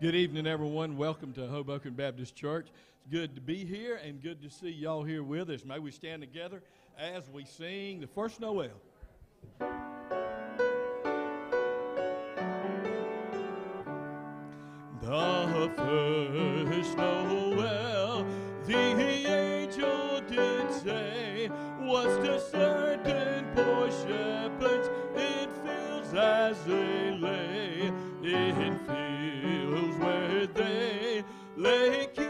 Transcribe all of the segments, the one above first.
Good evening, everyone. Welcome to Hoboken Baptist Church. It's good to be here and good to see y'all here with us. May we stand together as we sing the first Noel. The first Noel, the angel did say, was to certain poor shepherds in fields as they lay in fields Lake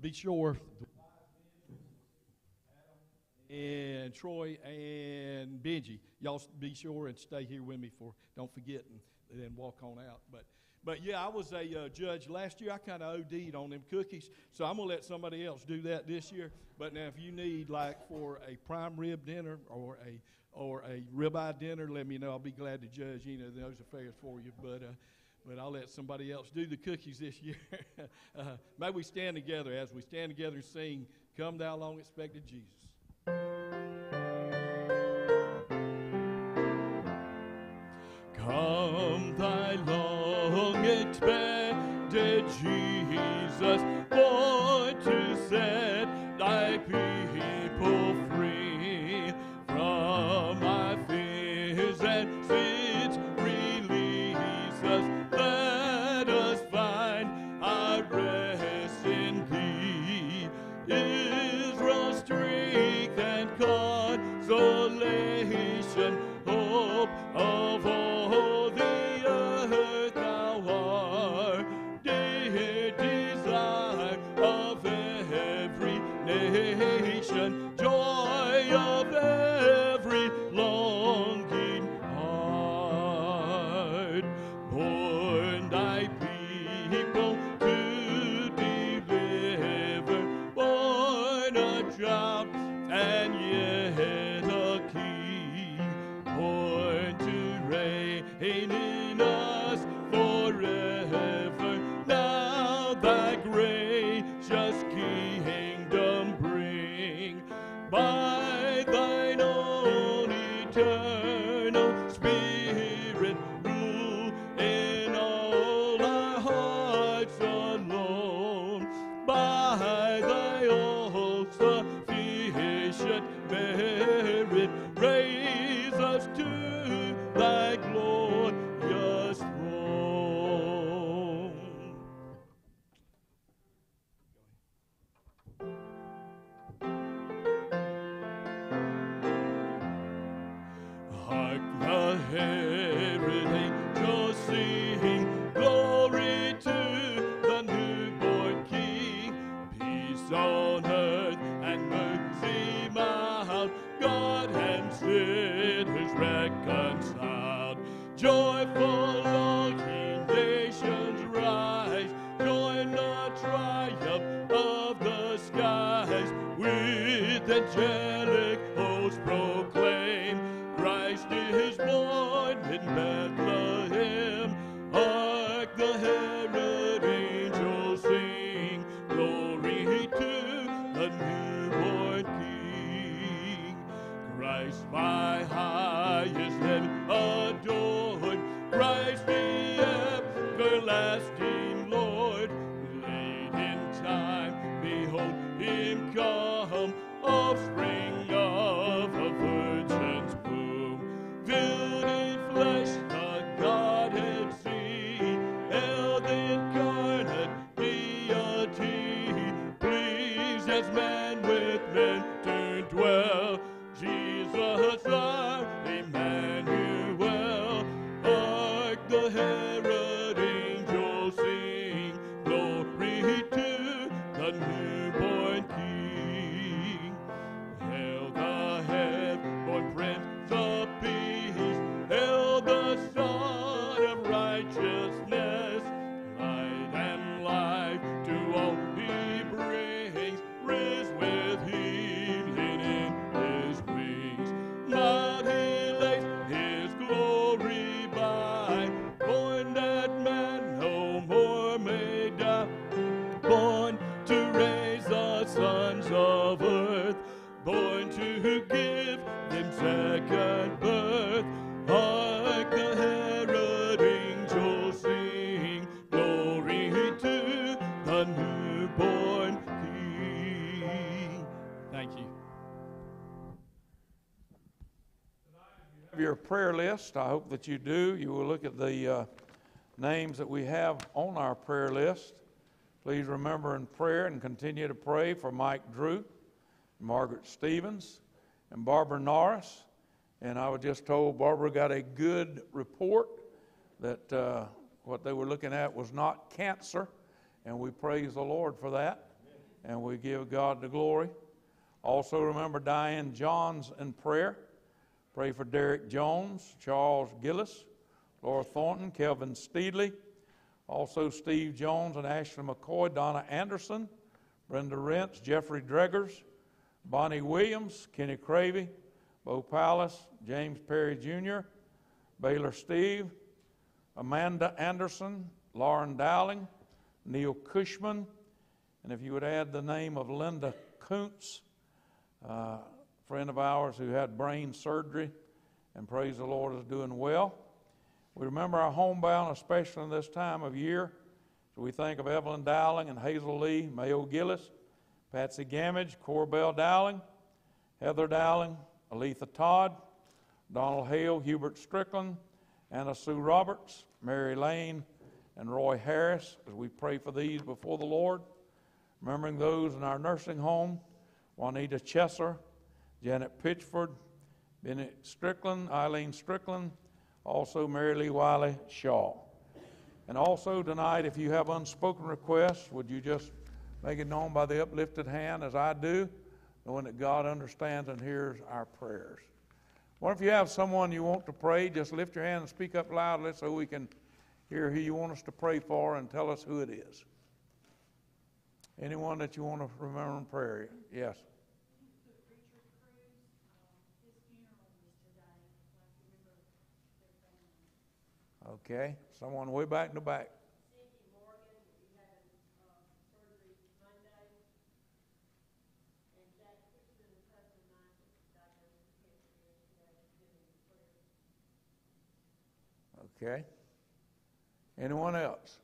be sure. And Troy and Benji, y'all be sure and stay here with me for. Don't forget and then walk on out. But but yeah, I was a uh, judge last year. I kind of OD'd on them cookies, so I'm gonna let somebody else do that this year. But now, if you need like for a prime rib dinner or a or a ribeye dinner, let me know. I'll be glad to judge any of those affairs for you. But uh, but I'll let somebody else do the cookies this year. uh, may we stand together as we stand together and sing, "Come Thou Long Expected Jesus." Come, thy long expected Jesus, born to set list. I hope that you do. You will look at the uh, names that we have on our prayer list. Please remember in prayer and continue to pray for Mike Drew, Margaret Stevens, and Barbara Norris. And I was just told Barbara got a good report that uh, what they were looking at was not cancer, and we praise the Lord for that. and we give God the glory. Also, remember Diane Johns in prayer. Pray for Derek Jones, Charles Gillis, Laura Thornton, Kelvin Steedley, also Steve Jones and Ashley McCoy, Donna Anderson, Brenda Rentz, Jeffrey Dreggers, Bonnie Williams, Kenny Cravey, Bo Palace, James Perry Jr., Baylor Steve, Amanda Anderson, Lauren Dowling, Neil Cushman, and if you would add the name of Linda Kuntz, uh, friend of ours who had brain surgery, and praise the Lord is doing well. We remember our homebound, especially in this time of year. So we think of Evelyn Dowling and Hazel Lee, Mayo Gillis, Patsy Gamage, Corbell Dowling, Heather Dowling, Aletha Todd, Donald Hale, Hubert Strickland, Anna Sue Roberts, Mary Lane, and Roy Harris as we pray for these before the Lord. Remembering those in our nursing home, Juanita Chesser, Janet Pitchford, Bennett Strickland, Eileen Strickland, also Mary Lee Wiley Shaw. And also tonight, if you have unspoken requests, would you just make it known by the uplifted hand as I do, knowing that God understands and hears our prayers. What if you have someone you want to pray? Just lift your hand and speak up loudly so we can hear who you want us to pray for and tell us who it is. Anyone that you want to remember in prayer? Yes. The preacher Cruz, um, his funeral was today, I'd like to remember their family. Okay. Someone way back in the back. Okay. Anyone who had, uh, surgery Monday. And Jack Christian, cousin of mine, was diagnosed with cancer yesterday, doing prayer. Okay. Anyone else?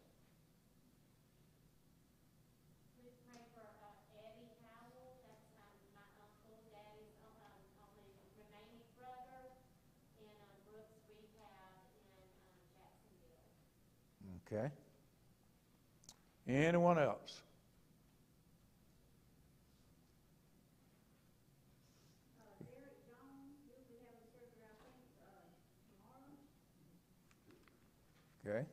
Please pray for uh, Eddie Howell, that's um, my uncle, daddy's um, only remaining brother, in um, Brooks Rehab in um, Jacksonville. Okay. Anyone else? Uh. Okay.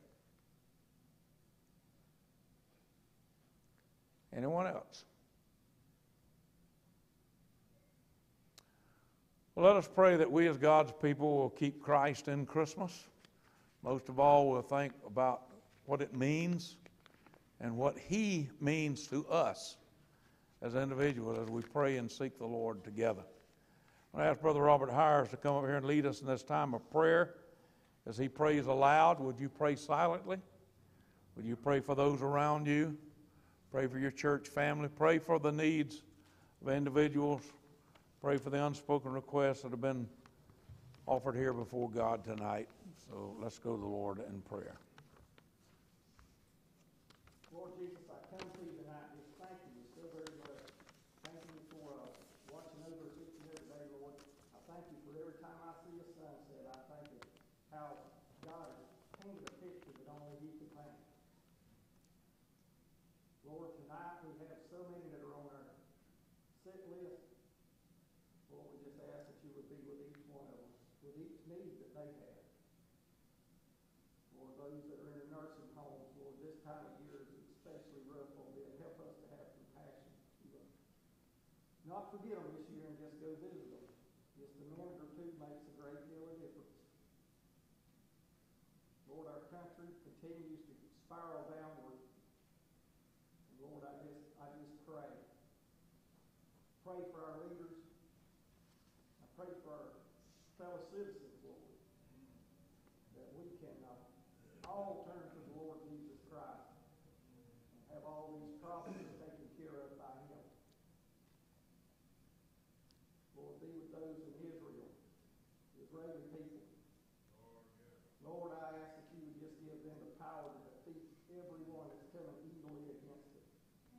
Anyone else? Well, let us pray that we as God's people will keep Christ in Christmas. Most of all, we'll think about what it means and what He means to us as individuals as we pray and seek the Lord together. I ask Brother Robert Hires to come up here and lead us in this time of prayer. As he prays aloud, would you pray silently? Would you pray for those around you? Pray for your church family. Pray for the needs of individuals. Pray for the unspoken requests that have been offered here before God tonight. So let's go to the Lord in prayer. Lord Jesus, I come to you tonight just thanking you so very much. Thanking you for uh, watching over us each and every day, Lord. I thank you for every time I see a sunset, I thank you how God has painted a picture that only you can paint. Lord, tonight we have so many that are on our sick list. Lord, we just ask that you would be with each one of us, with each need that they have. Lord, those that are in the nursing homes, Lord, this time of year is especially rough on them. Help us to have compassion. to, uh, Not forget them this year and just go visit them. Just a minute or two makes a great deal of difference. Lord, our country continues to spiral downward. And Lord, I just, I just pray. Pray for our leaders. I pray for our fellow citizens, Lord, that we can, uh, all turn to the Lord Jesus Christ and have all these problems taken care of by Him. Lord, be with those in Israel, the Israeli people. Lord, I ask that you would just give them the power to defeat everyone that's coming evilly against it.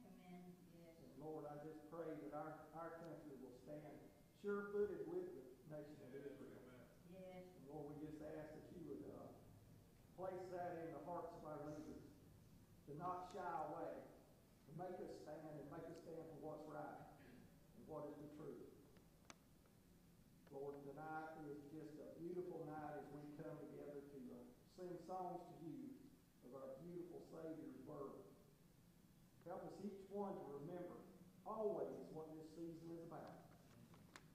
Amen, yes. And Lord, I just pray that our, our country will stand sure-footed with the nation of Israel. Yes, Lord, we just ask that you would, uh, place that in the hearts of our leaders, to not shy away, to make us stand and make us stand for what's right and what is the truth. Lord, tonight is just a beautiful night as we come together to uh, sing songs to you of our beautiful Savior's birth. Help us each one to remember always what this season is about.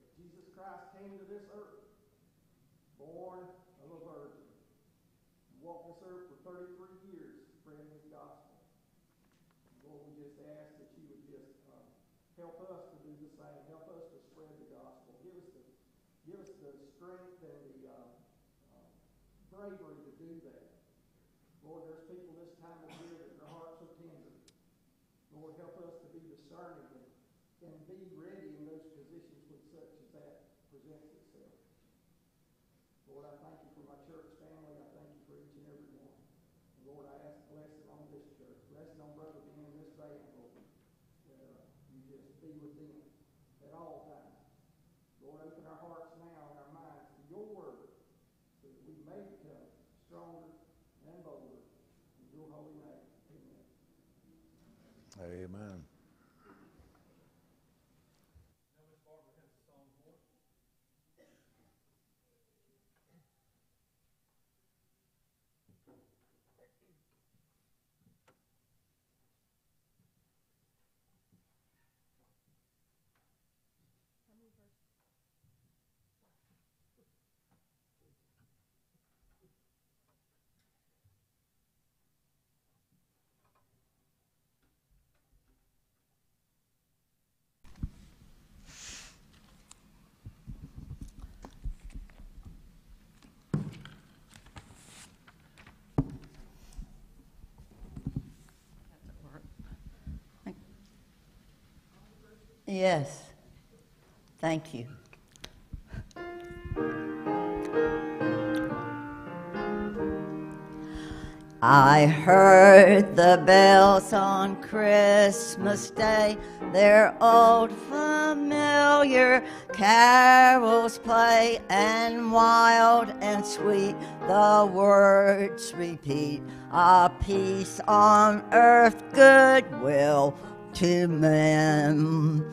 That Jesus Christ came to this earth, born of a virgin, walked this earth for 33 years spreading his gospel. Lord, we just ask that you would just uh, help us to do the same. Help us to spread the gospel. Give us the, give us the strength and the uh, uh, bravery to do that. Lord, there's people this time of year that their hearts are tender. Lord, help us to be discerning and, and be ready in those positions when such as that presents itself. Lord, I thank you for my church family. I thank you for each and every one. And Lord, I ask blessing on this church, blessing on Brother Ben and this band, Lord. That uh, you just be with them at all times. Lord, open our hearts now and our minds to your word so that we may become stronger and bolder. In your holy name, amen. Amen. Yes. Thank you. I heard the bells on Christmas Day, their old familiar carols play, and wild and sweet the words repeat. A peace on earth, goodwill to men.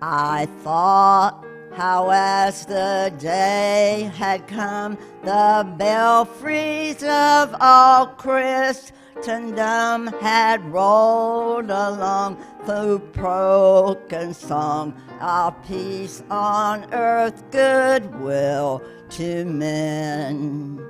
I thought how as the day had come, the belfries of all Christendom had rolled along through broken song, of peace on earth, goodwill to men.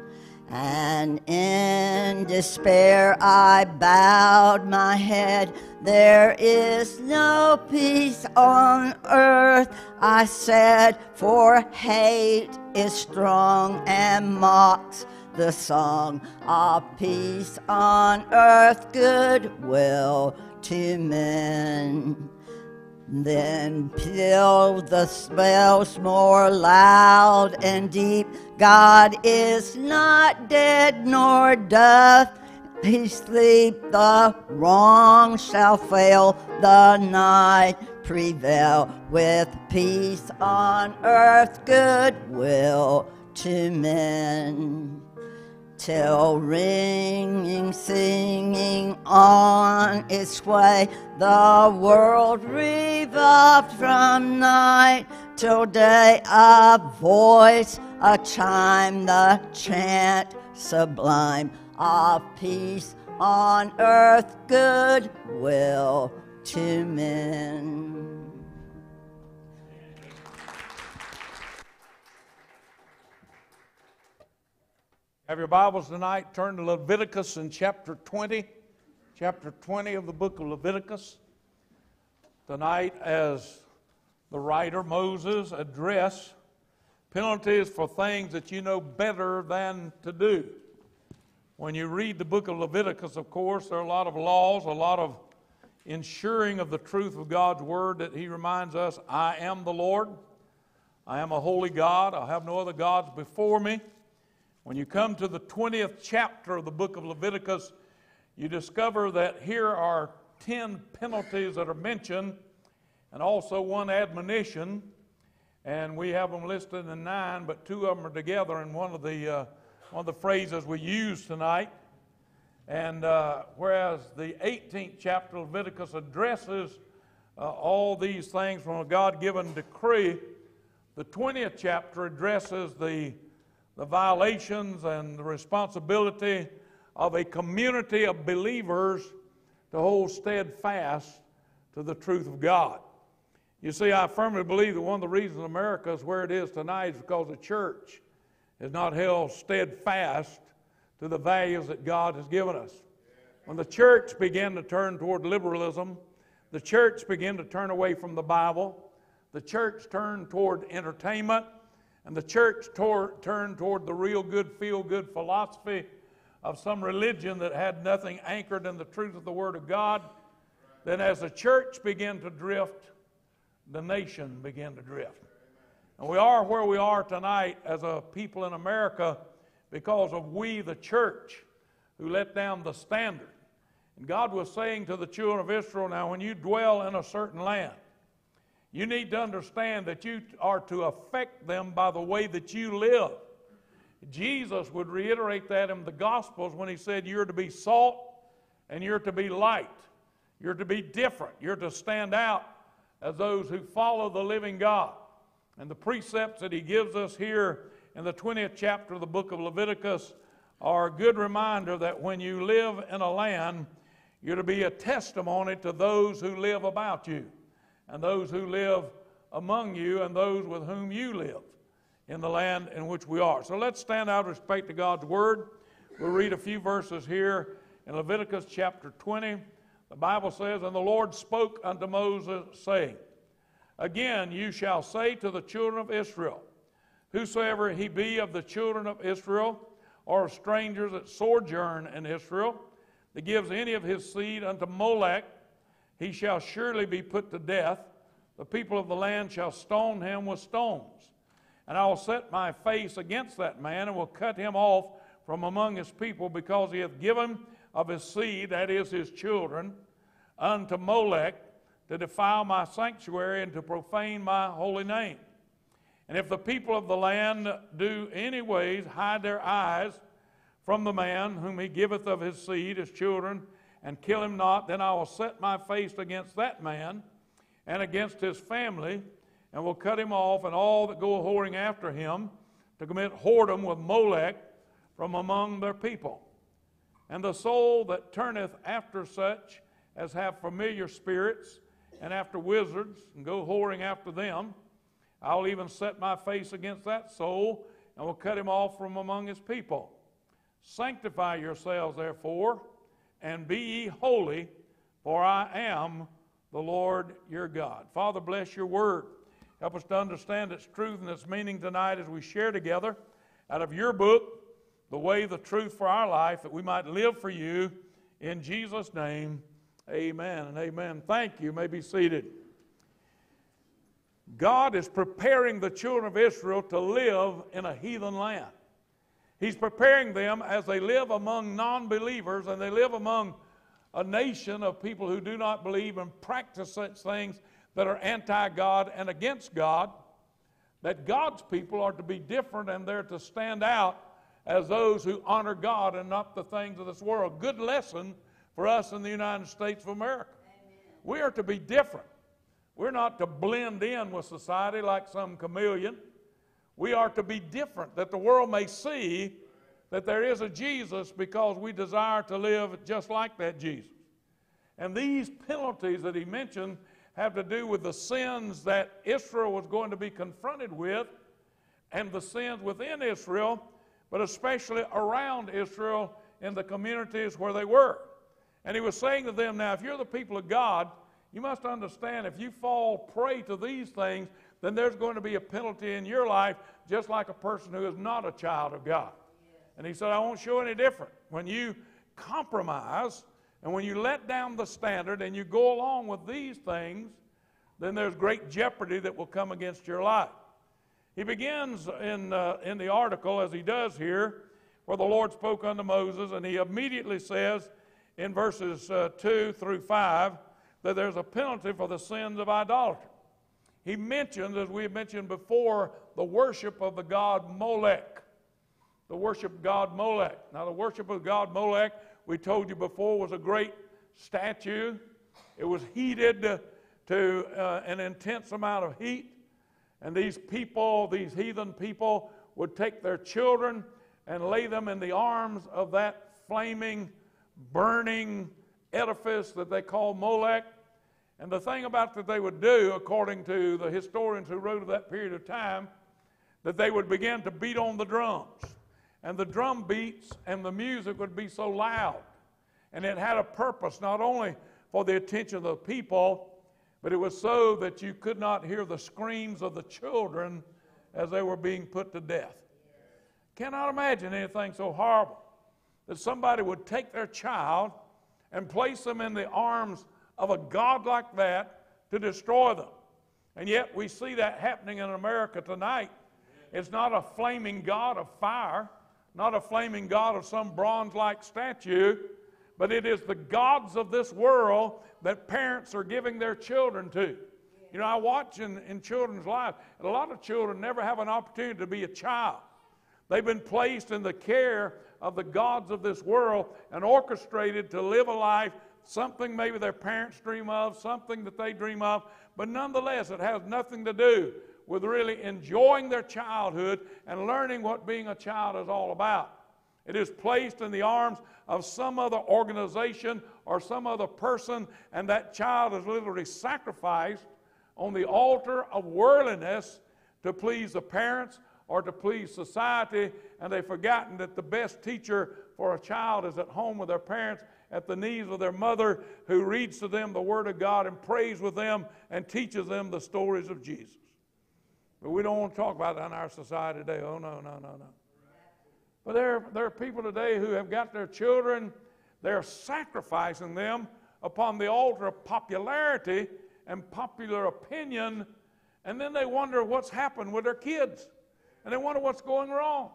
And in despair I bowed my head. There is no peace on earth, I said, for hate is strong and mocks the song of peace on earth, goodwill to men. Then peal the bells more loud and deep. God is not dead, nor doth he sleep. The wrong shall fail, the night prevail. With peace on earth, goodwill to men till ringing, singing on its way, the world revolved from night till day. A voice, a chime, the chant sublime of peace on earth, good will to men. Have your Bibles tonight, turn to Leviticus in chapter 20, chapter 20 of the book of Leviticus. Tonight, as the writer Moses address penalties for things that you know better than to do. When you read the book of Leviticus, of course, there are a lot of laws, a lot of ensuring of the truth of God's word that he reminds us I am the Lord. I am a holy God. I have no other gods before me. When you come to the 20th chapter of the book of Leviticus, you discover that here are 10 penalties that are mentioned and also one admonition. And we have them listed in nine, but two of them are together in one of the, uh, one of the phrases we use tonight. And uh, whereas the 18th chapter of Leviticus addresses uh, all these things from a God given decree, the 20th chapter addresses the the violations and the responsibility of a community of believers to hold steadfast to the truth of God. You see, I firmly believe that one of the reasons America is where it is tonight is because the church has not held steadfast to the values that God has given us. When the church began to turn toward liberalism, the church began to turn away from the Bible, the church turned toward entertainment, and the church tor- turned toward the real good, feel good philosophy of some religion that had nothing anchored in the truth of the Word of God, then as the church began to drift, the nation began to drift. And we are where we are tonight as a people in America because of we, the church, who let down the standard. And God was saying to the children of Israel, now when you dwell in a certain land, you need to understand that you are to affect them by the way that you live. Jesus would reiterate that in the Gospels when he said, You're to be salt and you're to be light. You're to be different. You're to stand out as those who follow the living God. And the precepts that he gives us here in the 20th chapter of the book of Leviticus are a good reminder that when you live in a land, you're to be a testimony to those who live about you and those who live among you and those with whom you live in the land in which we are. So let's stand out of respect to God's word. We'll read a few verses here in Leviticus chapter 20. The Bible says, And the Lord spoke unto Moses, saying, Again you shall say to the children of Israel, Whosoever he be of the children of Israel, or of strangers that sojourn in Israel, that gives any of his seed unto Molech, he shall surely be put to death. The people of the land shall stone him with stones. And I will set my face against that man, and will cut him off from among his people, because he hath given of his seed, that is his children, unto Molech, to defile my sanctuary and to profane my holy name. And if the people of the land do anyways hide their eyes from the man whom he giveth of his seed, his children, and kill him not, then I will set my face against that man and against his family, and will cut him off and all that go whoring after him to commit whoredom with Molech from among their people. And the soul that turneth after such as have familiar spirits and after wizards and go whoring after them, I'll even set my face against that soul and will cut him off from among his people. Sanctify yourselves, therefore, and be ye holy, for I am the Lord your God. Father, bless your word. Help us to understand its truth and its meaning tonight as we share together out of your book, the way, the truth for our life, that we might live for you. In Jesus' name, amen and amen. Thank you. you may be seated. God is preparing the children of Israel to live in a heathen land. He's preparing them as they live among non believers and they live among a nation of people who do not believe and practice such things that are anti God and against God. That God's people are to be different and they're to stand out as those who honor God and not the things of this world. Good lesson for us in the United States of America. Amen. We are to be different. We're not to blend in with society like some chameleon. We are to be different, that the world may see that there is a Jesus because we desire to live just like that Jesus. And these penalties that he mentioned have to do with the sins that Israel was going to be confronted with and the sins within Israel, but especially around Israel in the communities where they were. And he was saying to them, Now, if you're the people of God, you must understand if you fall prey to these things, then there's going to be a penalty in your life, just like a person who is not a child of God. And he said, I won't show any different. When you compromise and when you let down the standard and you go along with these things, then there's great jeopardy that will come against your life. He begins in, uh, in the article, as he does here, where the Lord spoke unto Moses, and he immediately says in verses uh, 2 through 5 that there's a penalty for the sins of idolatry. He mentions, as we mentioned before, the worship of the god Molech. The worship of god Molech. Now, the worship of god Molech, we told you before, was a great statue. It was heated to uh, an intense amount of heat. And these people, these heathen people, would take their children and lay them in the arms of that flaming, burning edifice that they call Molech And the thing about that they would do, according to the historians who wrote of that period of time, that they would begin to beat on the drums. And the drum beats and the music would be so loud. And it had a purpose not only for the attention of the people, but it was so that you could not hear the screams of the children as they were being put to death. Cannot imagine anything so horrible that somebody would take their child and place them in the arms of a God like that to destroy them. And yet we see that happening in America tonight. It's not a flaming God of fire, not a flaming God of some bronze like statue, but it is the gods of this world that parents are giving their children to. You know, I watch in, in children's lives, and a lot of children never have an opportunity to be a child. They've been placed in the care of the gods of this world and orchestrated to live a life, something maybe their parents dream of, something that they dream of, but nonetheless, it has nothing to do with really enjoying their childhood and learning what being a child is all about. It is placed in the arms of some other organization or some other person, and that child is literally sacrificed on the altar of worldliness to please the parents or to please society, and they've forgotten that the best teacher for a child is at home with their parents, at the knees of their mother, who reads to them the Word of God and prays with them and teaches them the stories of Jesus. But we don't want to talk about that in our society today. Oh, no, no, no, no. But there, there are people today who have got their children, they're sacrificing them upon the altar of popularity and popular opinion, and then they wonder what's happened with their kids. And they wonder what's going wrong.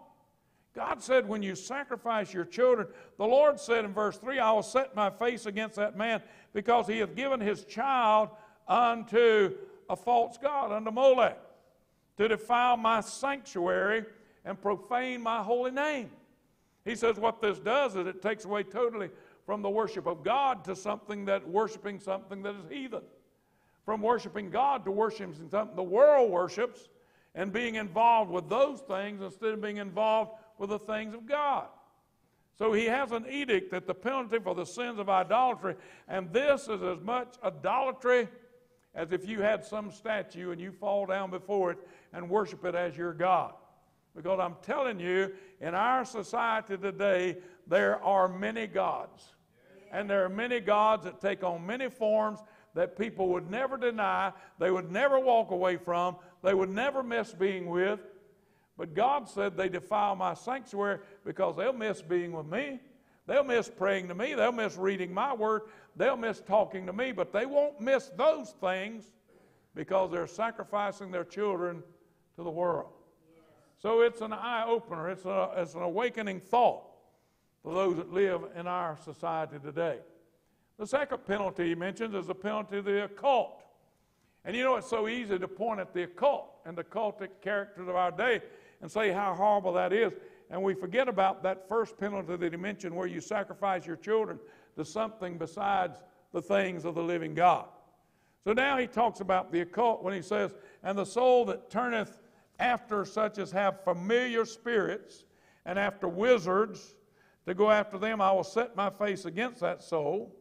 God said, when you sacrifice your children, the Lord said in verse 3, I will set my face against that man because he hath given his child unto a false God, unto Molech, to defile my sanctuary and profane my holy name. He says what this does is it takes away totally from the worship of God to something that worshiping something that is heathen. From worshiping God to worshiping something the world worships and being involved with those things instead of being involved with the things of God. So he has an edict that the penalty for the sins of idolatry, and this is as much idolatry as if you had some statue and you fall down before it and worship it as your God. Because I'm telling you, in our society today, there are many gods. And there are many gods that take on many forms that people would never deny, they would never walk away from, they would never miss being with. But God said they defile my sanctuary because they'll miss being with me. They'll miss praying to me. They'll miss reading my word. They'll miss talking to me. But they won't miss those things because they're sacrificing their children to the world. So it's an eye opener, it's, a, it's an awakening thought for those that live in our society today. The second penalty he mentions is the penalty of the occult. And you know, it's so easy to point at the occult and the cultic characters of our day and say how horrible that is. And we forget about that first penalty that he mentioned where you sacrifice your children to something besides the things of the living God. So now he talks about the occult when he says, And the soul that turneth after such as have familiar spirits and after wizards to go after them, I will set my face against that soul.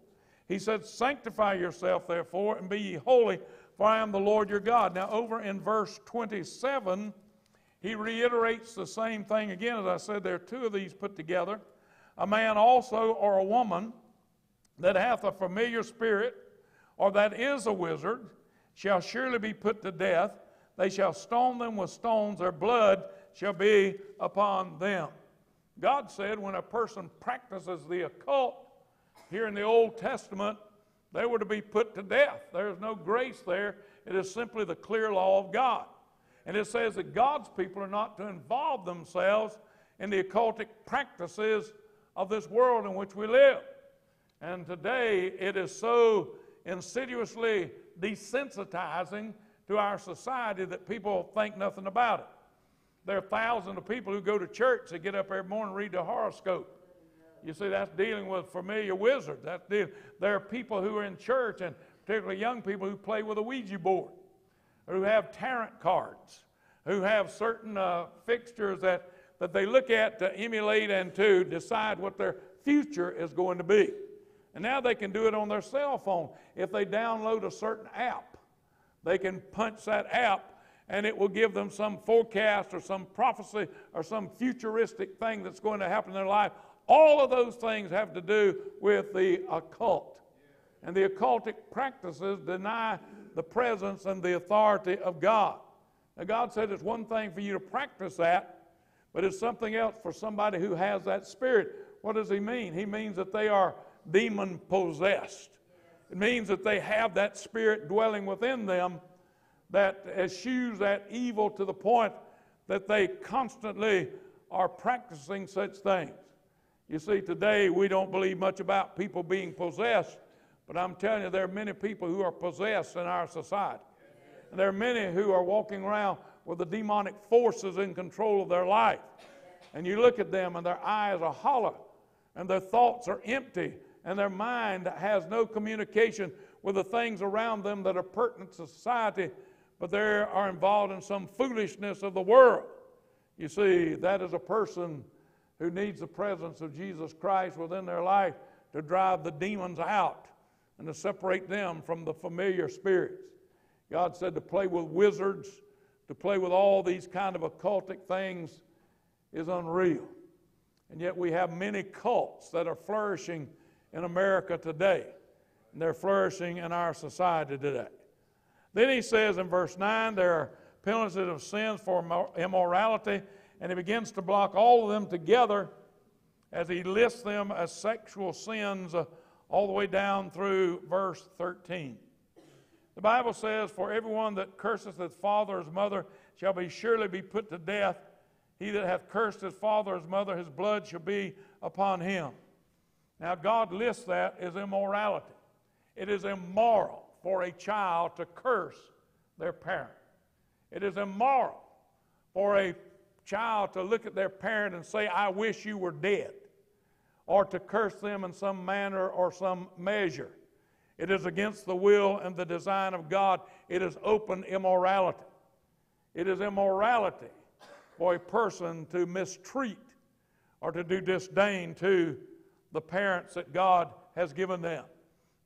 He said, Sanctify yourself, therefore, and be ye holy, for I am the Lord your God. Now, over in verse 27, he reiterates the same thing again. As I said, there are two of these put together. A man also, or a woman, that hath a familiar spirit, or that is a wizard, shall surely be put to death they shall stone them with stones, their blood shall be upon them. God said when a person practices the occult here in the Old Testament, they were to be put to death. There is no grace there. It is simply the clear law of God. And it says that God's people are not to involve themselves in the occultic practices of this world in which we live. And today it is so insidiously desensitizing to our society that people think nothing about it. There are thousands of people who go to church that get up every morning and read the horoscope. You see, that's dealing with familiar wizards. That's there are people who are in church, and particularly young people who play with a Ouija board, who have tarot cards, who have certain uh, fixtures that, that they look at to emulate and to decide what their future is going to be. And now they can do it on their cell phone. If they download a certain app, they can punch that app and it will give them some forecast or some prophecy or some futuristic thing that's going to happen in their life. All of those things have to do with the occult. And the occultic practices deny the presence and the authority of God. Now, God said it's one thing for you to practice that, but it's something else for somebody who has that spirit. What does He mean? He means that they are demon possessed. It means that they have that spirit dwelling within them that eschews that evil to the point that they constantly are practicing such things. You see, today we don't believe much about people being possessed, but I'm telling you, there are many people who are possessed in our society. And there are many who are walking around with the demonic forces in control of their life. And you look at them, and their eyes are hollow, and their thoughts are empty, and their mind has no communication with the things around them that are pertinent to society, but they are involved in some foolishness of the world. You see, that is a person who needs the presence of Jesus Christ within their life to drive the demons out and to separate them from the familiar spirits. God said to play with wizards, to play with all these kind of occultic things is unreal. And yet we have many cults that are flourishing in America today. And they're flourishing in our society today. Then he says in verse 9, there are penalties of sins for immorality, and he begins to block all of them together as he lists them as sexual sins uh, all the way down through verse 13. The Bible says, For everyone that curseth his father or his mother shall be surely be put to death. He that hath cursed his father or his mother, his blood shall be upon him. Now, God lists that as immorality. It is immoral for a child to curse their parent. It is immoral for a child to look at their parent and say, I wish you were dead, or to curse them in some manner or some measure. It is against the will and the design of God. It is open immorality. It is immorality for a person to mistreat or to do disdain to the parents that God has given them.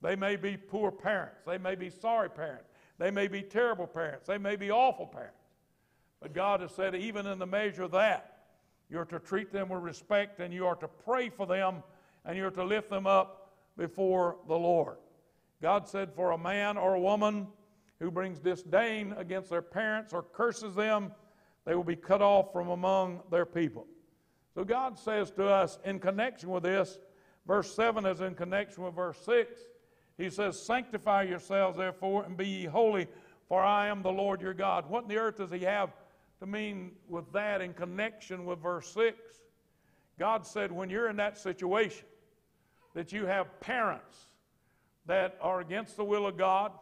They may be poor parents. They may be sorry parents. They may be terrible parents. They may be awful parents. But God has said, even in the measure of that, you're to treat them with respect and you are to pray for them and you're to lift them up before the Lord. God said, for a man or a woman who brings disdain against their parents or curses them, they will be cut off from among their people. So God says to us in connection with this, verse 7 is in connection with verse 6. He says, Sanctify yourselves, therefore, and be ye holy, for I am the Lord your God. What in the earth does he have to mean with that in connection with verse 6? God said, when you're in that situation, that you have parents that are against the will of God,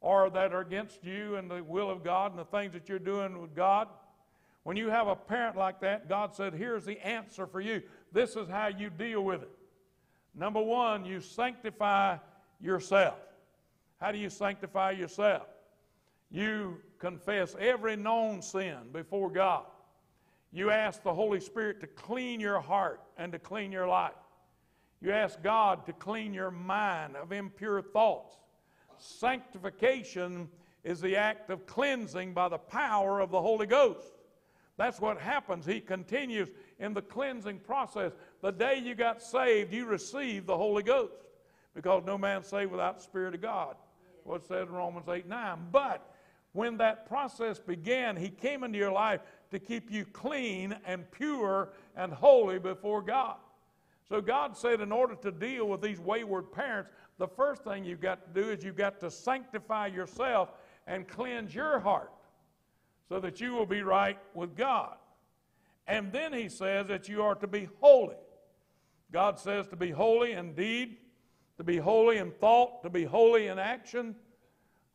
or that are against you and the will of God and the things that you're doing with God. When you have a parent like that, God said, Here's the answer for you. This is how you deal with it. Number one, you sanctify yourself. How do you sanctify yourself? You confess every known sin before God. You ask the Holy Spirit to clean your heart and to clean your life. You ask God to clean your mind of impure thoughts. Sanctification is the act of cleansing by the power of the Holy Ghost. That's what happens. He continues in the cleansing process. The day you got saved, you received the Holy Ghost because no man saved without the Spirit of God. What it says in Romans 8 9. But when that process began, He came into your life to keep you clean and pure and holy before God. So God said, in order to deal with these wayward parents, the first thing you've got to do is you've got to sanctify yourself and cleanse your heart so that you will be right with God. And then he says that you are to be holy. God says to be holy in deed to be holy in thought, to be holy in action.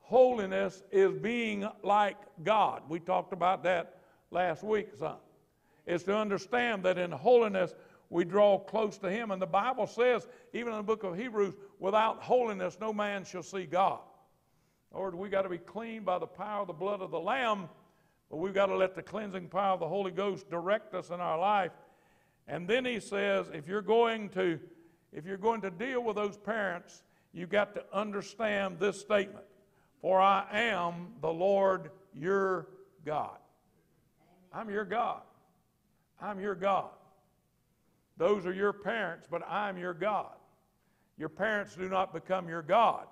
Holiness is being like God. We talked about that last week, son. It's to understand that in holiness we draw close to Him. And the Bible says, even in the book of Hebrews, without holiness no man shall see God. Lord, we got to be clean by the power of the blood of the Lamb, but we've got to let the cleansing power of the Holy Ghost direct us in our life. And then He says, if you're going to if you're going to deal with those parents, you've got to understand this statement For I am the Lord your God. I'm your God. I'm your God. Those are your parents, but I'm your God. Your parents do not become your God.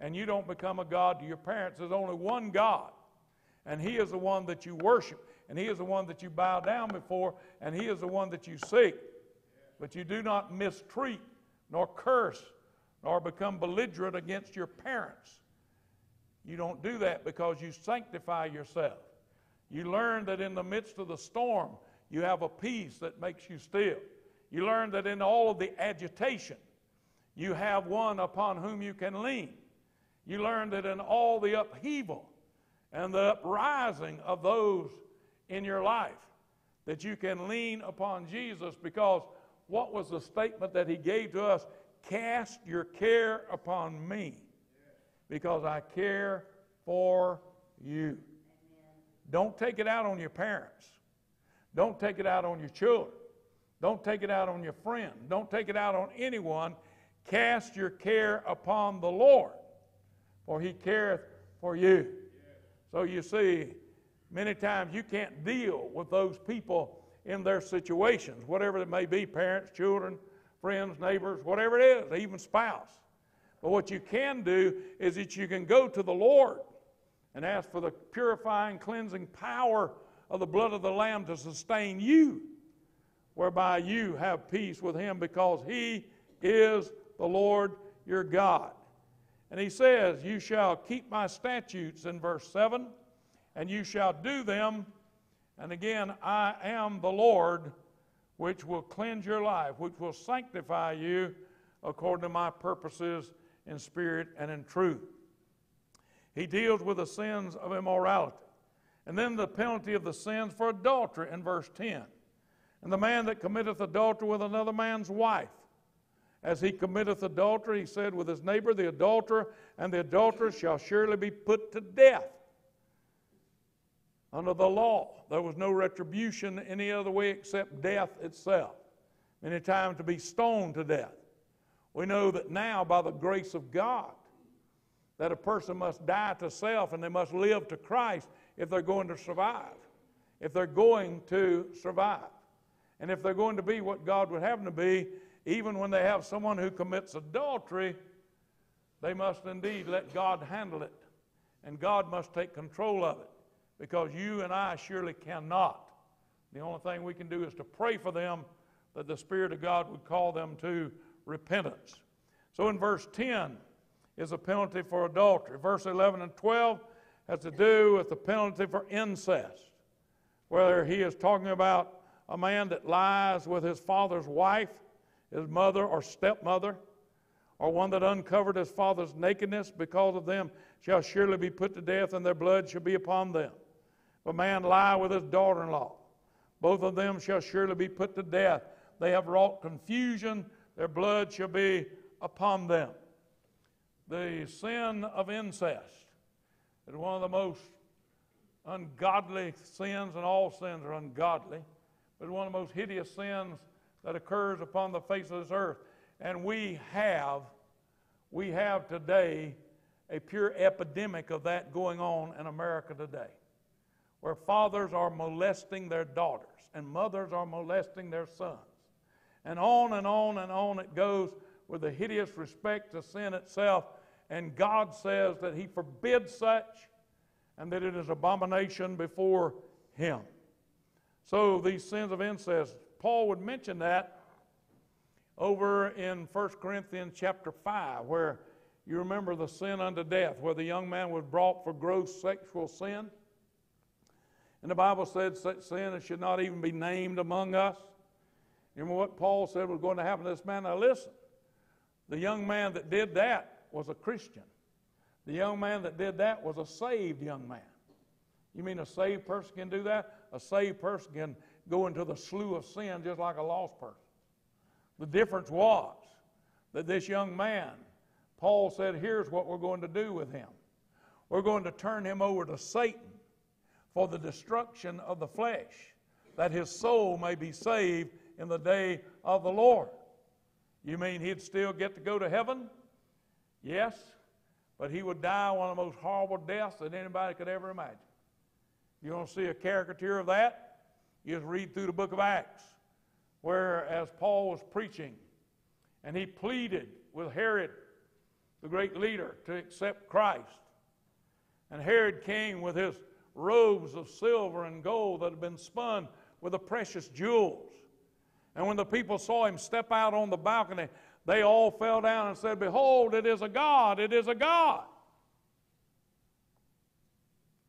And you don't become a God to your parents. There's only one God. And He is the one that you worship. And He is the one that you bow down before. And He is the one that you seek. But you do not mistreat, nor curse, nor become belligerent against your parents. You don't do that because you sanctify yourself. You learn that in the midst of the storm, you have a peace that makes you still. You learn that in all of the agitation, you have one upon whom you can lean. You learn that in all the upheaval and the uprising of those in your life, that you can lean upon Jesus because what was the statement that he gave to us? Cast your care upon me because I care for you. Don't take it out on your parents. Don't take it out on your children. Don't take it out on your friend. Don't take it out on anyone. Cast your care upon the Lord, for he careth for you. So you see, many times you can't deal with those people in their situations, whatever it may be parents, children, friends, neighbors, whatever it is, even spouse. But what you can do is that you can go to the Lord and ask for the purifying, cleansing power of the blood of the Lamb to sustain you, whereby you have peace with Him because He is the Lord your God. And He says, You shall keep my statutes in verse 7, and you shall do them. And again, I am the Lord which will cleanse your life, which will sanctify you according to my purposes in spirit and in truth. He deals with the sins of immorality. And then the penalty of the sins for adultery in verse 10. And the man that committeth adultery with another man's wife, as he committeth adultery, he said, with his neighbor, the adulterer, and the adulteress shall surely be put to death. Under the law, there was no retribution any other way except death itself. Many times to be stoned to death. We know that now, by the grace of God, that a person must die to self and they must live to Christ if they're going to survive. If they're going to survive. And if they're going to be what God would have them to be, even when they have someone who commits adultery, they must indeed let God handle it. And God must take control of it. Because you and I surely cannot. The only thing we can do is to pray for them that the Spirit of God would call them to repentance. So in verse 10, is a penalty for adultery. Verse 11 and 12 has to do with the penalty for incest, whether he is talking about a man that lies with his father's wife, his mother or stepmother, or one that uncovered his father's nakedness because of them shall surely be put to death, and their blood shall be upon them. If a man lie with his daughter in law, both of them shall surely be put to death. They have wrought confusion, their blood shall be upon them the sin of incest is one of the most ungodly sins, and all sins are ungodly, but one of the most hideous sins that occurs upon the face of this earth. And we have, we have today a pure epidemic of that going on in America today, where fathers are molesting their daughters and mothers are molesting their sons. And on and on and on it goes with a hideous respect to sin itself. And God says that He forbids such and that it is abomination before Him. So these sins of incest, Paul would mention that over in 1 Corinthians chapter 5, where you remember the sin unto death, where the young man was brought for gross sexual sin. And the Bible said such sin should not even be named among us. You remember what Paul said was going to happen to this man? Now listen, the young man that did that was a Christian. The young man that did that was a saved young man. You mean a saved person can do that? A saved person can go into the slough of sin just like a lost person. The difference was that this young man, Paul said, here's what we're going to do with him. We're going to turn him over to Satan for the destruction of the flesh, that his soul may be saved in the day of the Lord. You mean he'd still get to go to heaven? Yes, but he would die one of the most horrible deaths that anybody could ever imagine. You want to see a caricature of that? You just read through the book of Acts, where as Paul was preaching, and he pleaded with Herod, the great leader, to accept Christ. And Herod came with his robes of silver and gold that had been spun with the precious jewels. And when the people saw him step out on the balcony, they all fell down and said, Behold, it is a God, it is a God.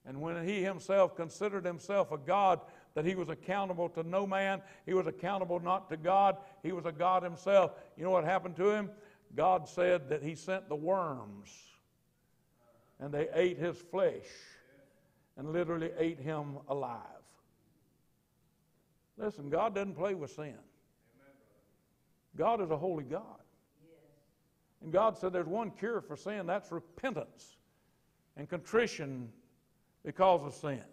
And when he himself considered himself a God, that he was accountable to no man, he was accountable not to God, he was a God himself. You know what happened to him? God said that he sent the worms, and they ate his flesh, and literally ate him alive. Listen, God doesn't play with sin. God is a holy God. And God said there's one cure for sin that's repentance and contrition because of sin.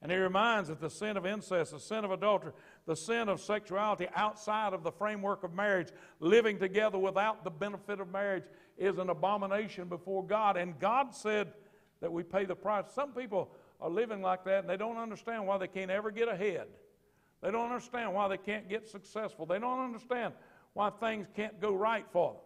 And he reminds that the sin of incest, the sin of adultery, the sin of sexuality outside of the framework of marriage, living together without the benefit of marriage, is an abomination before God. And God said that we pay the price. Some people are living like that and they don't understand why they can't ever get ahead. They don't understand why they can't get successful. They don't understand why things can't go right for them.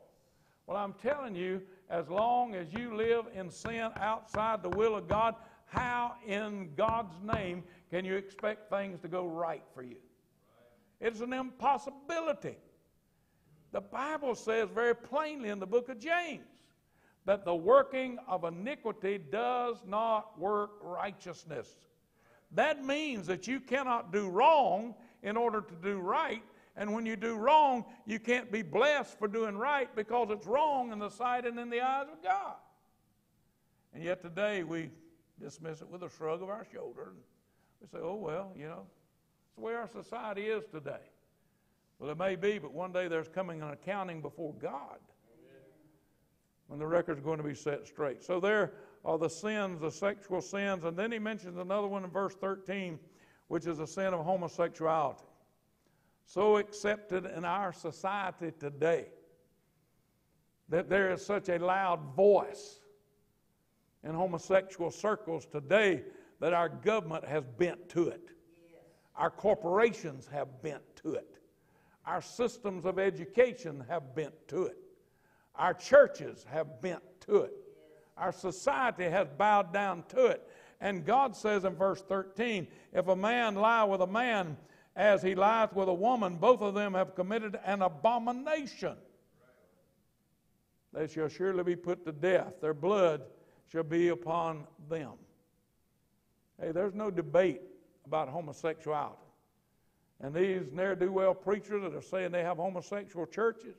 Well, I'm telling you, as long as you live in sin outside the will of God, how in God's name can you expect things to go right for you? It's an impossibility. The Bible says very plainly in the book of James that the working of iniquity does not work righteousness. That means that you cannot do wrong in order to do right. And when you do wrong, you can't be blessed for doing right because it's wrong in the sight and in the eyes of God. And yet today we dismiss it with a shrug of our shoulder. We say, oh, well, you know, it's the way our society is today. Well, it may be, but one day there's coming an accounting before God when the record's going to be set straight. So there are the sins, the sexual sins, and then he mentions another one in verse 13, which is the sin of homosexuality. So accepted in our society today that there is such a loud voice in homosexual circles today that our government has bent to it. Our corporations have bent to it. Our systems of education have bent to it. Our churches have bent to it. Our society has bowed down to it. And God says in verse 13 if a man lie with a man as he lieth with a woman, both of them have committed an abomination. They shall surely be put to death. Their blood shall be upon them. Hey, there's no debate about homosexuality. And these ne'er do well preachers that are saying they have homosexual churches,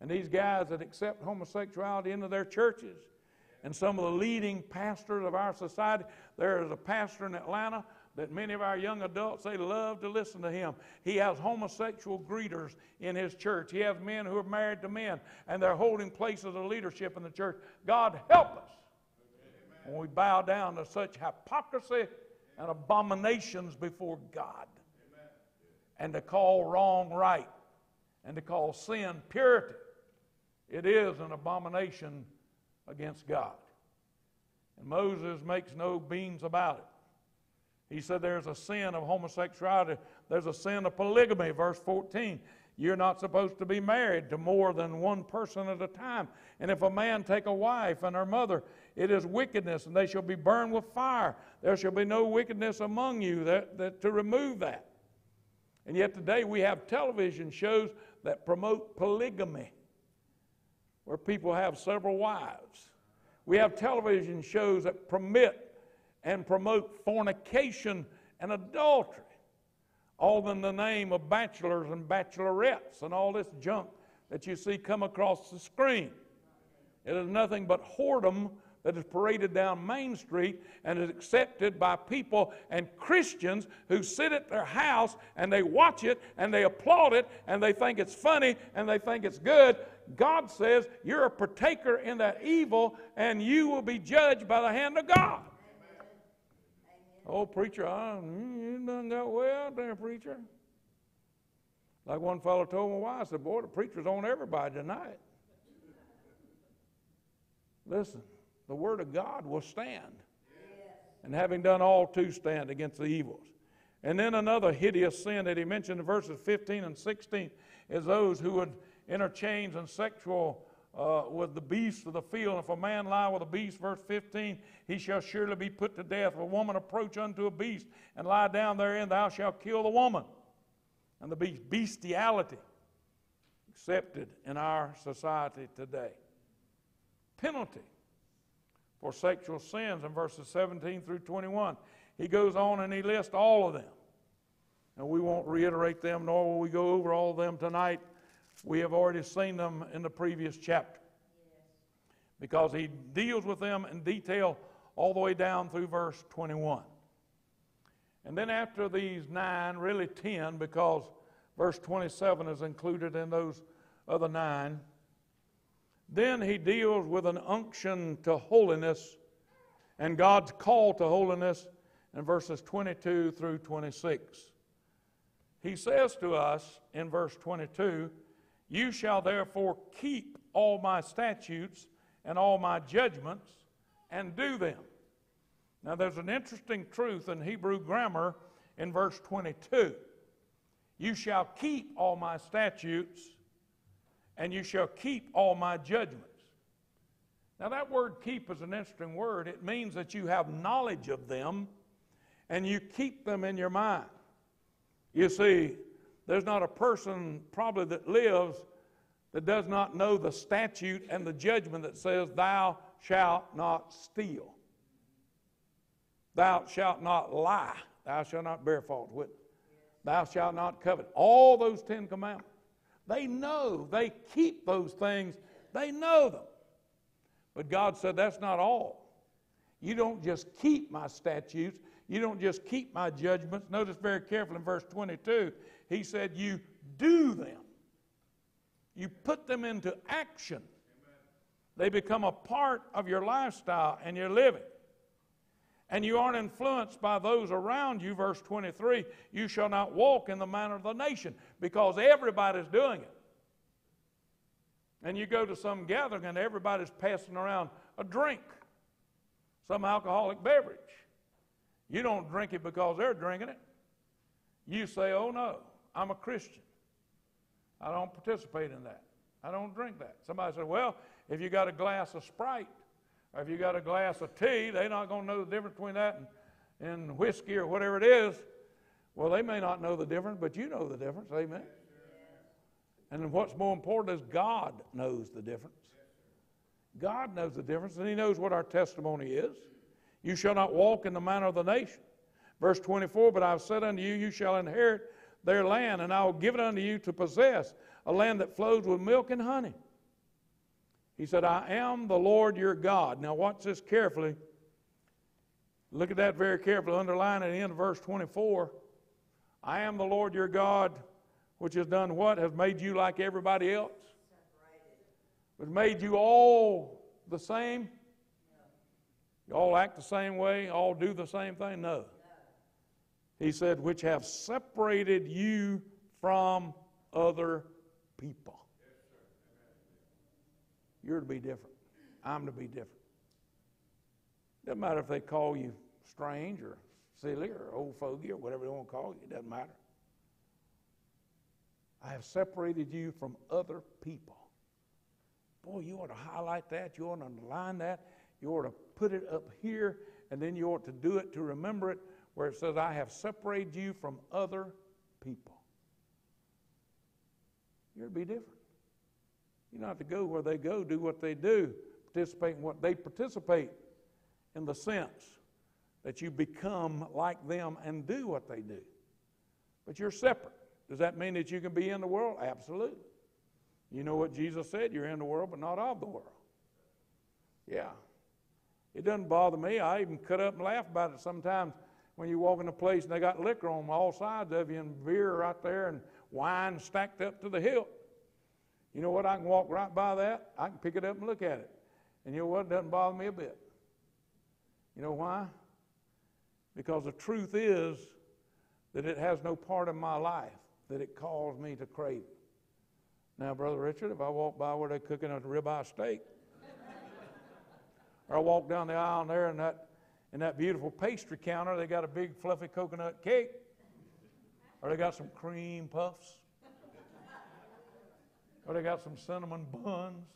and these guys that accept homosexuality into their churches, and some of the leading pastors of our society. There is a pastor in Atlanta that many of our young adults they love to listen to him. He has homosexual greeters in his church. He has men who are married to men and they're holding places of leadership in the church. God help us when we bow down to such hypocrisy and abominations before God. And to call wrong right and to call sin purity. It is an abomination against God. And Moses makes no beans about it. He said there's a sin of homosexuality, there's a sin of polygamy, verse 14. You're not supposed to be married to more than one person at a time. And if a man take a wife and her mother, it is wickedness, and they shall be burned with fire. There shall be no wickedness among you that, that, to remove that. And yet today we have television shows that promote polygamy, where people have several wives. We have television shows that permit and promote fornication and adultery, all in the name of bachelors and bachelorettes and all this junk that you see come across the screen. It is nothing but whoredom that is paraded down Main Street and is accepted by people and Christians who sit at their house and they watch it and they applaud it and they think it's funny and they think it's good. God says you're a partaker in that evil and you will be judged by the hand of God. Oh, preacher, you done got way out there, preacher. Like one fellow told my wife, I said, Boy, the preacher's on everybody tonight. Listen, the Word of God will stand. And having done all to stand against the evils. And then another hideous sin that he mentioned in verses 15 and 16 is those who would interchange in sexual uh, with the beasts of the field. If a man lie with a beast, verse 15, he shall surely be put to death. If a woman approach unto a beast and lie down therein, thou shalt kill the woman. And the beast, bestiality, accepted in our society today. Penalty for sexual sins in verses 17 through 21. He goes on and he lists all of them. And we won't reiterate them, nor will we go over all of them tonight. We have already seen them in the previous chapter. Because he deals with them in detail all the way down through verse 21. And then after these nine, really ten, because verse 27 is included in those other nine, then he deals with an unction to holiness and God's call to holiness in verses 22 through 26. He says to us in verse 22 You shall therefore keep all my statutes and all my judgments and do them. Now, there's an interesting truth in Hebrew grammar in verse 22. You shall keep all my statutes and you shall keep all my judgments. Now, that word keep is an interesting word. It means that you have knowledge of them and you keep them in your mind. You see, there's not a person probably that lives that does not know the statute and the judgment that says, Thou shalt not steal. Thou shalt not lie. Thou shalt not bear false witness. Thou shalt not covet. All those Ten Commandments. They know, they keep those things, they know them. But God said, That's not all. You don't just keep my statutes, you don't just keep my judgments. Notice very carefully in verse 22, He said, You do them. You put them into action. They become a part of your lifestyle and your living. And you aren't influenced by those around you, verse 23. You shall not walk in the manner of the nation because everybody's doing it. And you go to some gathering and everybody's passing around a drink, some alcoholic beverage. You don't drink it because they're drinking it. You say, oh no, I'm a Christian. I don't participate in that. I don't drink that. Somebody said, well, if you got a glass of Sprite or if you got a glass of tea, they're not going to know the difference between that and, and whiskey or whatever it is. Well, they may not know the difference, but you know the difference. Amen. And what's more important is God knows the difference. God knows the difference, and He knows what our testimony is. You shall not walk in the manner of the nation. Verse 24, but I've said unto you, you shall inherit their land, and I will give it unto you to possess a land that flows with milk and honey. He said, I am the Lord your God. Now, watch this carefully. Look at that very carefully. Underline end of verse 24. I am the Lord your God, which has done what? Has made you like everybody else? Has made you all the same? You all act the same way? All do the same thing? No. He said, which have separated you from other people. You're to be different. I'm to be different. Doesn't matter if they call you strange or silly or old fogey or whatever they want to call you. It doesn't matter. I have separated you from other people. Boy, you ought to highlight that. You ought to underline that. You ought to put it up here, and then you ought to do it to remember it where it says, I have separated you from other people. You're to be different. You don't have to go where they go, do what they do, participate in what they participate in the sense that you become like them and do what they do. But you're separate. Does that mean that you can be in the world? Absolutely. You know what Jesus said? You're in the world, but not of the world. Yeah. It doesn't bother me. I even cut up and laugh about it sometimes when you walk in a place and they got liquor on all sides of you and beer right there and wine stacked up to the hilt. You know what? I can walk right by that. I can pick it up and look at it. And you know what? It doesn't bother me a bit. You know why? Because the truth is that it has no part in my life. that it caused me to crave. Now, Brother Richard, if I walk by where they're cooking a ribeye steak, or I walk down the aisle and there in that, in that beautiful pastry counter, they got a big fluffy coconut cake, or they got some cream puffs, or they got some cinnamon buns,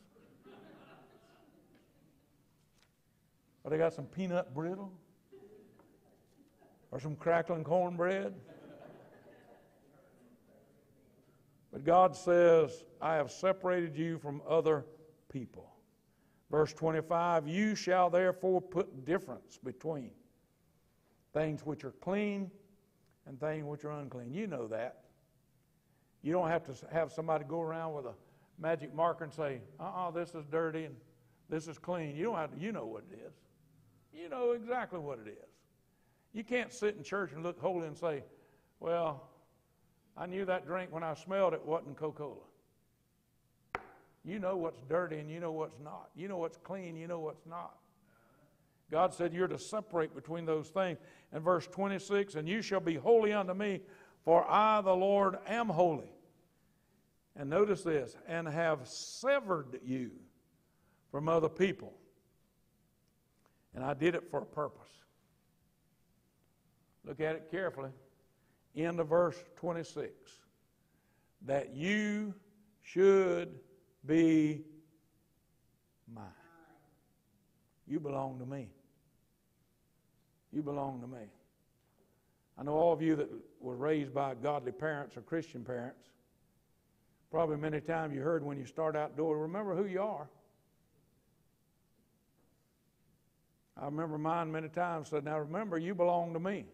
or they got some peanut brittle, or some crackling cornbread. But God says, I have separated you from other people. Verse 25, you shall therefore put difference between things which are clean and things which are unclean. You know that. You don't have to have somebody go around with a magic marker and say, uh uh this is dirty and this is clean. You don't have to, you know what it is. You know exactly what it is. You can't sit in church and look holy and say, well, I knew that drink when I smelled it wasn't Coca Cola. You know what's dirty and you know what's not. You know what's clean, you know what's not. God said you're to separate between those things. And verse 26 And you shall be holy unto me, for I, the Lord, am holy. And notice this and have severed you from other people. And I did it for a purpose. Look at it carefully. End of verse 26. That you should be mine. You belong to me. You belong to me. I know all of you that were raised by godly parents or Christian parents, probably many times you heard when you start outdoors, remember who you are. I remember mine many times said, Now remember, you belong to me.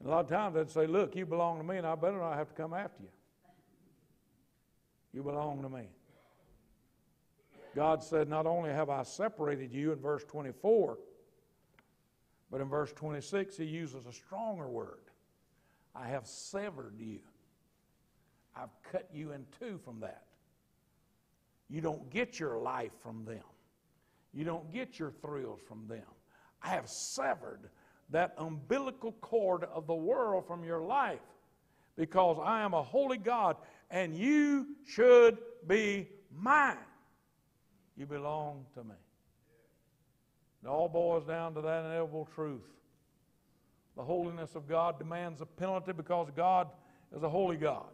And a lot of times they'd say, Look, you belong to me, and I better not have to come after you. You belong to me. God said, Not only have I separated you in verse 24, but in verse 26, he uses a stronger word. I have severed you. I've cut you in two from that. You don't get your life from them. You don't get your thrills from them. I have severed that umbilical cord of the world from your life because I am a holy God and you should be mine. You belong to me. It all boils down to that inevitable truth. The holiness of God demands a penalty because God is a holy God.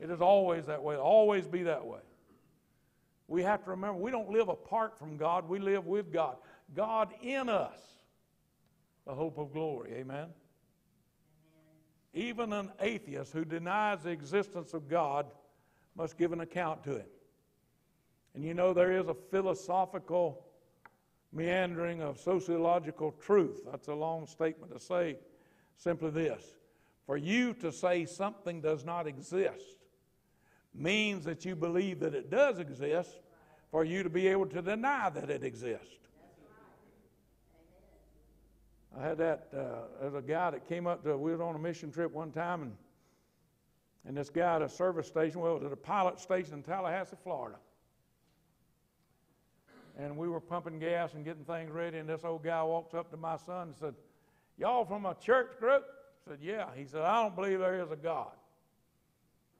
It is always that way, It'll always be that way. We have to remember we don't live apart from God, we live with God. God in us, the hope of glory. Amen? Even an atheist who denies the existence of God must give an account to him. And you know, there is a philosophical meandering of sociological truth. That's a long statement to say simply this For you to say something does not exist means that you believe that it does exist for you to be able to deny that it exists. I had that, uh, there's a guy that came up to, we was on a mission trip one time, and, and this guy at a service station, well, at a pilot station in Tallahassee, Florida. And we were pumping gas and getting things ready, and this old guy walks up to my son and said, Y'all from a church group? I said, Yeah. He said, I don't believe there is a God.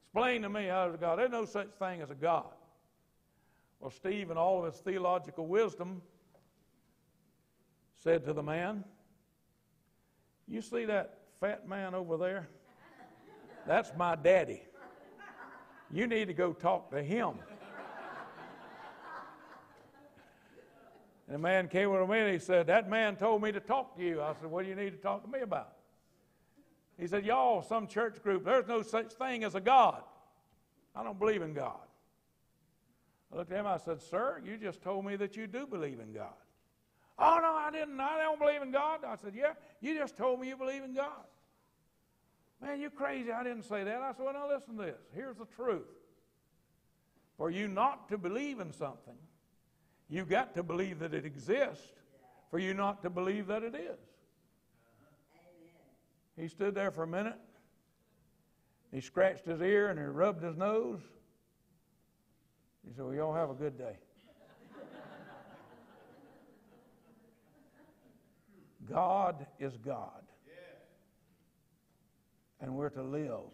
Explain to me how there's a God. There's no such thing as a God. Well, Steve, in all of his theological wisdom, said to the man, You see that fat man over there? That's my daddy. You need to go talk to him. And the man came with me and he said, That man told me to talk to you. I said, What do you need to talk to me about? He said, Y'all, some church group, there's no such thing as a God. I don't believe in God. I looked at him, I said, Sir, you just told me that you do believe in God. Oh, no, I didn't. I don't believe in God. I said, Yeah, you just told me you believe in God. Man, you're crazy. I didn't say that. I said, Well, now listen to this. Here's the truth. For you not to believe in something, you've got to believe that it exists for you not to believe that it is. He stood there for a minute. He scratched his ear and he rubbed his nose. He said, Well, y'all have a good day. God is God. And we're to live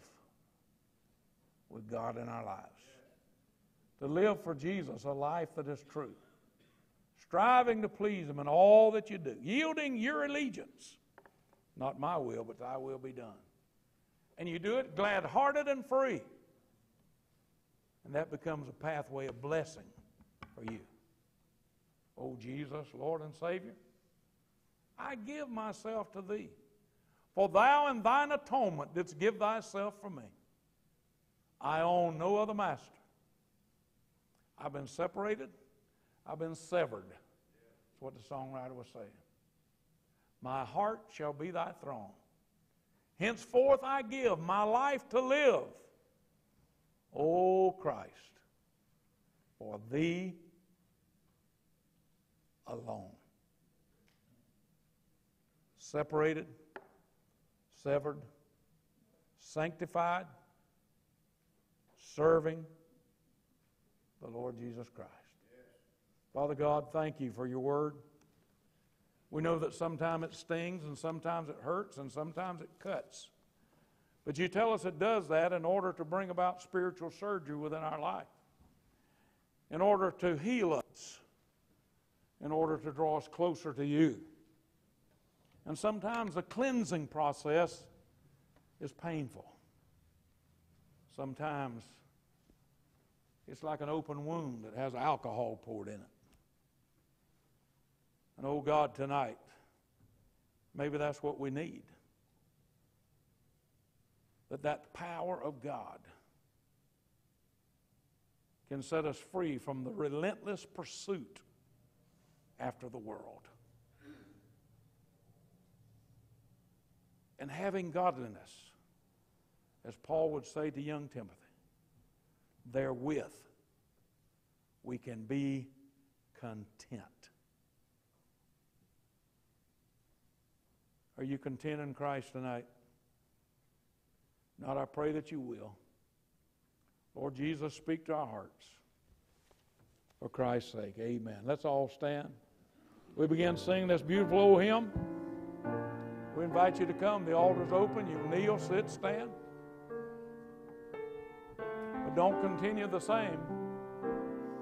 with God in our lives. To live for Jesus a life that is true. Striving to please Him in all that you do. Yielding your allegiance. Not my will, but thy will be done. And you do it glad hearted and free. And that becomes a pathway of blessing for you. Oh, Jesus, Lord and Savior, I give myself to thee. For thou in thine atonement didst give thyself for me. I own no other master. I've been separated, I've been severed. That's what the songwriter was saying. My heart shall be thy throne. Henceforth I give my life to live. O Christ, for thee alone. Separated, severed, sanctified, serving the Lord Jesus Christ. Father God, thank you for your word. We know that sometimes it stings and sometimes it hurts and sometimes it cuts. But you tell us it does that in order to bring about spiritual surgery within our life, in order to heal us, in order to draw us closer to you. And sometimes the cleansing process is painful. Sometimes it's like an open wound that has alcohol poured in it. And oh God, tonight, maybe that's what we need. That that power of God can set us free from the relentless pursuit after the world. And having godliness, as Paul would say to young Timothy, therewith we can be content. Are you content in Christ tonight? Not, I pray that you will. Lord Jesus, speak to our hearts. For Christ's sake, amen. Let's all stand. We begin singing this beautiful old hymn. We invite you to come. The altar's open. You kneel, sit, stand. But don't continue the same.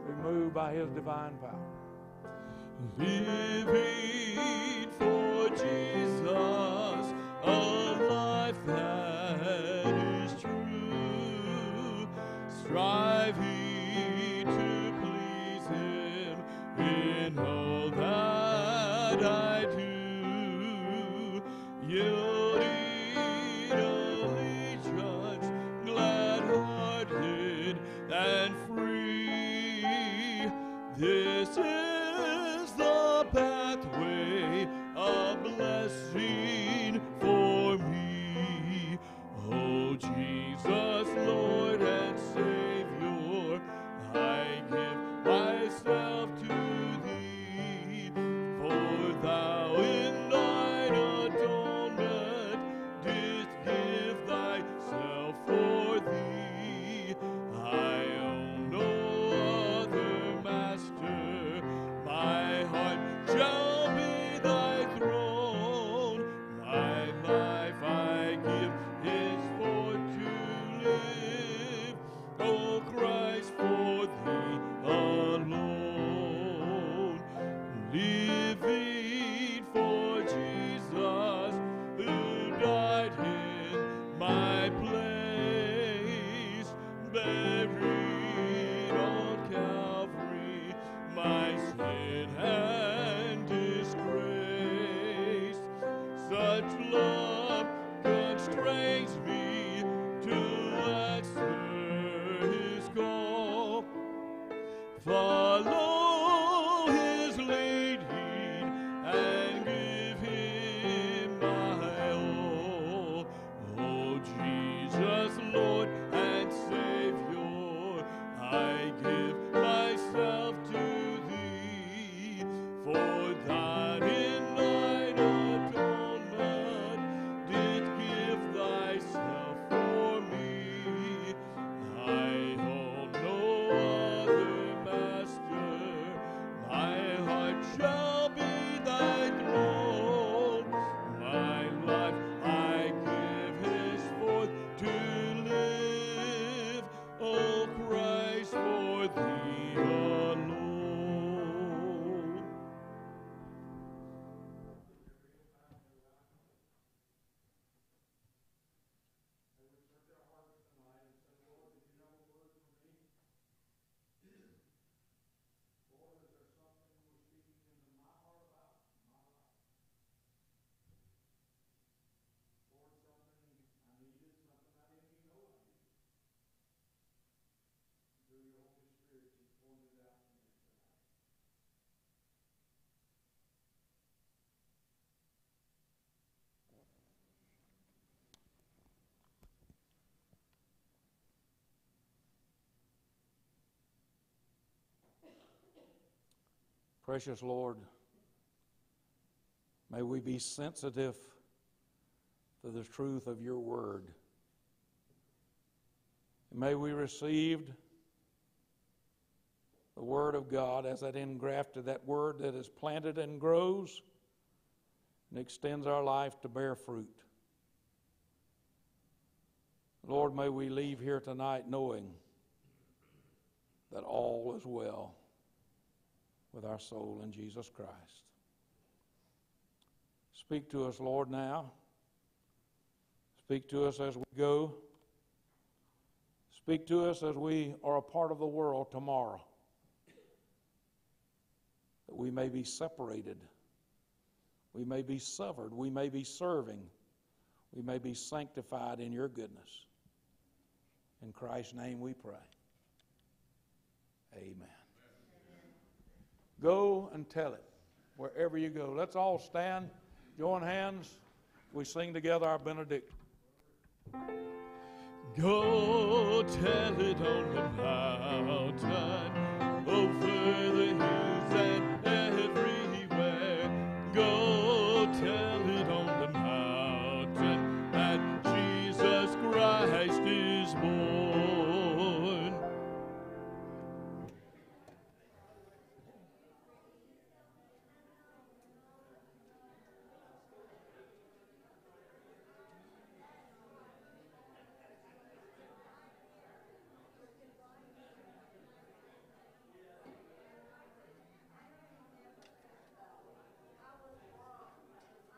Be moved by His divine power. Living for Jesus, a life that is true, striving Precious Lord, may we be sensitive to the truth of your word. And may we receive the word of God as that engrafted, that word that is planted and grows and extends our life to bear fruit. Lord, may we leave here tonight knowing that all is well with our soul in Jesus Christ. Speak to us, Lord, now. Speak to us as we go. Speak to us as we are a part of the world tomorrow. That we may be separated. We may be severed. We may be serving. We may be sanctified in your goodness. In Christ's name we pray. Amen. Go and tell it wherever you go. Let's all stand, join hands. We sing together our benediction. Go tell it on the mountain,